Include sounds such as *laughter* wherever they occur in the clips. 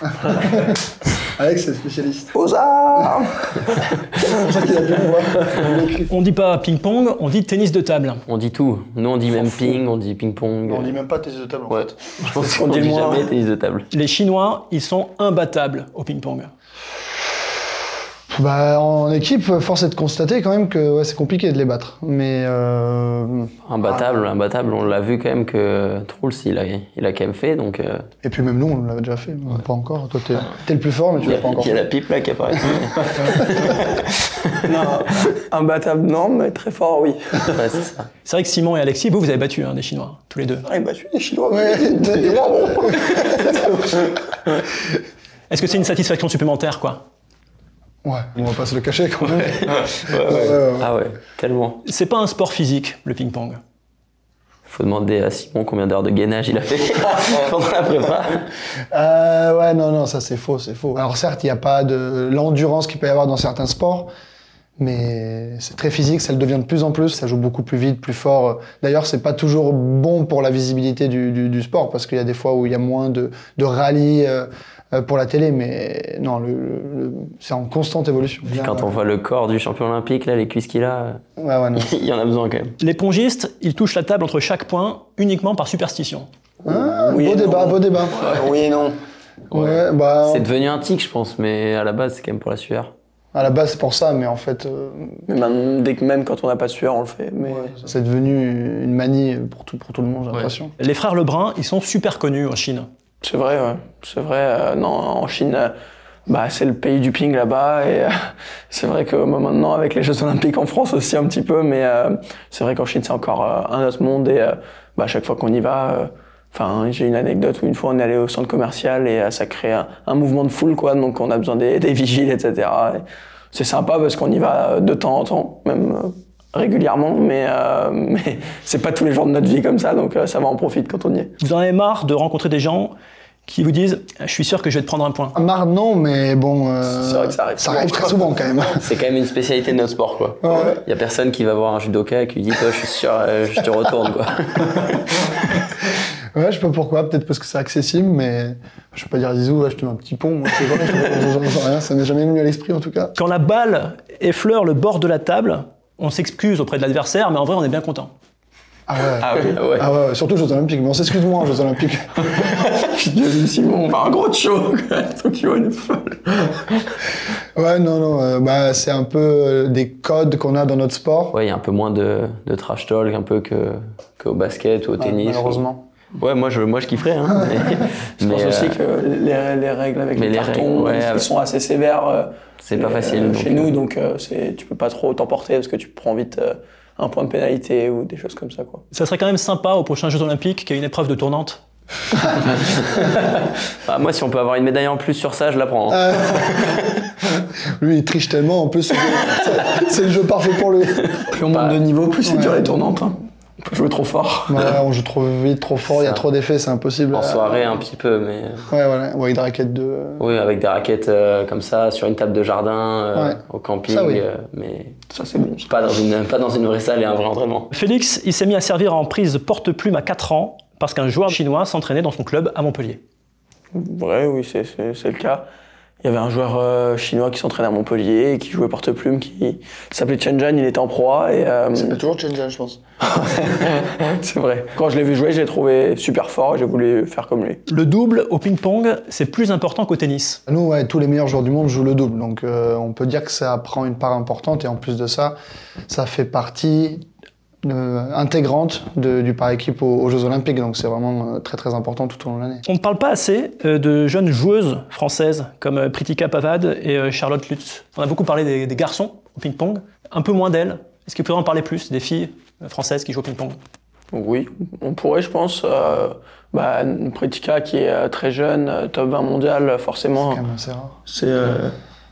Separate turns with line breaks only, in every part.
*laughs* Alex, c'est spécialiste.
Aux armes
C'est pour ça qu'il a bien me voir. Il l'a écrit.
On dit pas ping-pong, on dit tennis de table.
On dit tout. Nous, on dit même ping, on dit ping-pong.
On dit même pas tes de table en
Ouais.
fait.
Je pense *laughs*
On
qu'on
dit
jamais tennis de table.
Les Chinois, ils sont imbattables au ping-pong.
Bah, en équipe, force est de constater quand même que ouais, c'est compliqué de les battre. Mais euh,
Imbattable, imbattable. On l'a vu quand même que Truls, il a, il a quand même fait. Donc, euh,
et puis même nous, on l'avait déjà fait, pas encore. Toi, t'es t'es le plus fort, mais tu
il y
l'as
a,
pas encore
il y a la pipe là qui apparaît. *laughs*
Non, imbattable, non, mais très fort, oui.
ouais, c'est ça.
C'est vrai que Simon et Alexis, vous, vous avez battu hein, des Chinois, tous les deux.
Ah, tué les Chinois.
Ouais,
Des- des. *laughs*
Est-ce que c'est une satisfaction supplémentaire, quoi?
Ouais, on va pas se le cacher quand même.
Ouais, ouais.
Ouais, ouais.
Ah ouais, tellement.
C'est pas un sport physique, le ping-pong?
Faut demander à Simon combien d'heures de gainage il a fait *laughs* pendant la prépa.
Euh, ouais, non, non, ça c'est faux, c'est faux. Alors certes, il n'y a pas de l'endurance qu'il peut y avoir dans certains sports, mais c'est très physique, ça le devient de plus en plus, ça joue beaucoup plus vite, plus fort. D'ailleurs, c'est pas toujours bon pour la visibilité du, du, du sport, parce qu'il y a des fois où il y a moins de, de rallyes euh, euh, pour la télé, mais non, le, le- c'est en constante évolution.
Puis quand on voit le corps du champion olympique, là, les cuisses qu'il a,
Ouais, ouais, non. *laughs*
il y en a besoin quand même.
Les pongistes, ils touchent la table entre chaque point uniquement par superstition.
Ah,
Oui
beau débat,
non.
beau débat.
Oui et non.
Ouais, bah,
C'est devenu un tic, je pense, mais à la base, c'est quand même pour la sueur.
À la base c'est pour ça, mais en fait, euh,
Mais même, dès que même quand on n'a pas de sueur, on le fait. Mais
c'est devenu une manie pour tout, pour tout le monde, j'ai
Ouais.
l'impression.
Les frères Lebrun, ils sont super connus en Chine.
c'est vrai, ouais. C'est vrai. euh, non, en Chine, euh, bah, c'est le pays du ping là-bas. Et euh, *laughs* c'est vrai que maintenant, avec les Jeux Olympiques en France aussi un petit peu, mais euh, c'est vrai qu'en Chine, c'est encore euh, un autre monde. Et euh, bah, à chaque fois qu'on y va, euh, enfin, j'ai une anecdote où une fois on est allé au centre commercial et euh, ça crée un, un mouvement de foule, quoi. Donc on a besoin des, des vigiles, etc. Et c'est sympa parce qu'on y va euh, de temps en temps, même. euh, régulièrement mais euh, *laughs* mais c'est pas tous les jours de notre vie comme ça donc ça va on profite quand on y est
Vous en avez marre de rencontrer des gens qui vous disent « Je suis sûr que je vais te prendre un point?
Marre, non, mais bon. euh,
C'est vrai que ça arrive
Ça
souvent.
arrive très souvent quand même.
C'est quand même une spécialité de notre sport, quoi. Il
Ouais.
y a personne qui va voir un judoka et qui lui dit, toi, je suis sûr, euh, je te retourne, quoi. *laughs*
Ouais, je sais pas pourquoi, peut-être parce que c'est accessible, mais je peux pas dire Zizou, ouais, je te mets un petit pont, moi, je sais pas, je- j'en sais rien, ça m'est jamais venu à l'esprit en tout cas. ».
Quand la balle effleure le bord de la table, on s'excuse auprès de l'adversaire, mais en vrai, on est bien content.
Ah ouais.
Ah oui, ouais.
Ah ouais, surtout aux Jeux Olympiques. Bon, excuse-moi, aux Jeux Olympiques. *laughs*
Vu Simon faire un gros show Tokyo est folle
Ouais, non, non, euh, bah, c'est un peu euh, des codes qu'on a dans notre sport.
Ouais, il y a un peu moins de, de trash talk, un peu que, qu'au basket ou au tennis.
malheureusement.
Ouais, moi, je, moi, je kifferais, hein. Mais, *laughs*
Je pense *laughs* aussi
euh,
que les, les règles avec les
les
cartons,
règles, ouais,
ils sont assez sévères. euh,
c'est pas
euh,
facile.
chez
donc,
nous, donc euh, c'est, tu peux pas trop t'emporter parce que tu prends vite euh, un point de pénalité ou des choses comme ça, quoi.
Ça serait quand même sympa aux prochains Jeux Olympiques qu'il y ait une épreuve de tournante. *laughs*
ah, moi, si on peut avoir une médaille en plus sur ça, je la prends. hein.
Lui, il triche tellement, en plus, c'est le jeu parfait pour lui.
Plus on monte de niveau, plus c'est dur les tournantes. hein. *laughs* Jouer trop fort.
Ouais, on joue trop vite, trop fort, il y a trop d'effets, c'est impossible.
En
Euh,
soirée, un petit peu, mais.
Ouais, voilà, ou avec des raquettes de.
Oui, avec des raquettes euh, comme ça, sur une table de jardin, euh,
Ouais.
au camping,
Ça, oui.
euh, mais
Ça, c'est bon.
pas dans, une, pas dans une vraie salle et un vrai entraînement.
Félix, il s'est mis à servir en prise porte-plume à 4 ans parce qu'un joueur chinois s'entraînait dans son club à Montpellier.
Vrai, oui, c'est le cas. Il y avait un joueur euh, chinois qui s'entraînait à Montpellier, qui jouait porte-plume, qui s'appelait Chen Zhan, il était en proie. Et, euh,
C'est toujours Chenjan, je pense. *laughs*
c'est vrai. Quand je l'ai vu jouer, je l'ai trouvé super fort et j'ai voulu faire comme lui.
Le double au ping-pong, c'est plus important qu'au tennis.
Nous, ouais, tous les meilleurs joueurs du monde jouent le double, donc euh, on peut dire que ça prend une part importante et en plus de ça, ça fait partie euh, intégrante de- du par équipe aux, aux Jeux Olympiques, donc c'est vraiment euh, très très important tout au long de l'année.
On ne parle pas assez euh, de jeunes joueuses françaises comme euh, Pritika Pavad et euh, Charlotte Lutz. On a beaucoup parlé des, des garçons au ping-pong, un peu moins d'elles. Est-ce qu'il faudrait en parler plus des filles euh, françaises qui jouent au ping-pong?
Oui, on pourrait, je pense. Euh, bah, Pritika, qui est très jeune, top 20 mondial, forcément,
C'est quand même assez rare.
c'est euh,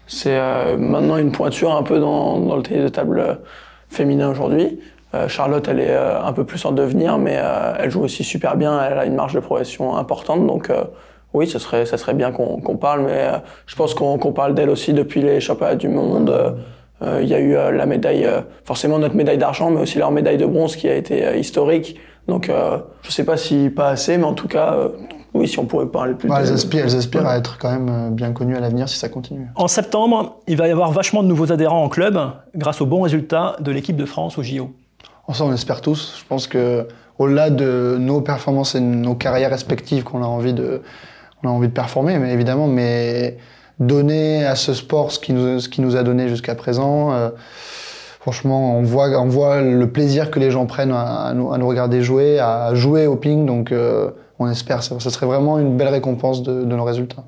c'est euh, maintenant une pointure un peu dans, dans le tennis de table féminin aujourd'hui. Euh, Charlotte, elle est euh, un peu plus en devenir, mais euh, elle joue aussi super bien. Elle a une marge de progression importante, donc euh, oui, ça serait, ça serait bien qu'on parle. Mais euh, je pense qu'on parle d'elle aussi depuis les championnats du monde. Euh, euh, Il y a eu euh, la médaille, euh, forcément notre médaille d'argent, mais aussi leur médaille de bronze qui a été euh, historique. Donc euh, je sais pas si pas assez, mais en tout cas, euh, oui, si on pourrait parler plus.
Ouais,
de-
elles aspirent, elles aspirent
Ouais.
à être quand même bien connues à l'avenir si ça continue.
En septembre, il va y avoir vachement de nouveaux adhérents en club grâce aux bons résultats de l'équipe de France au JO.
Ça, on espère tous. Je pense que au-delà de nos performances et nos carrières respectives qu'on a envie de, on a envie de performer, mais évidemment, mais donner à ce sport ce qui nous, ce qui nous a donné jusqu'à présent. euh, franchement, on voit, on voit le plaisir que les gens prennent à, nous, à nous regarder jouer, à jouer au ping. Donc, euh, on espère. Ça, ça serait vraiment une belle récompense de nos résultats.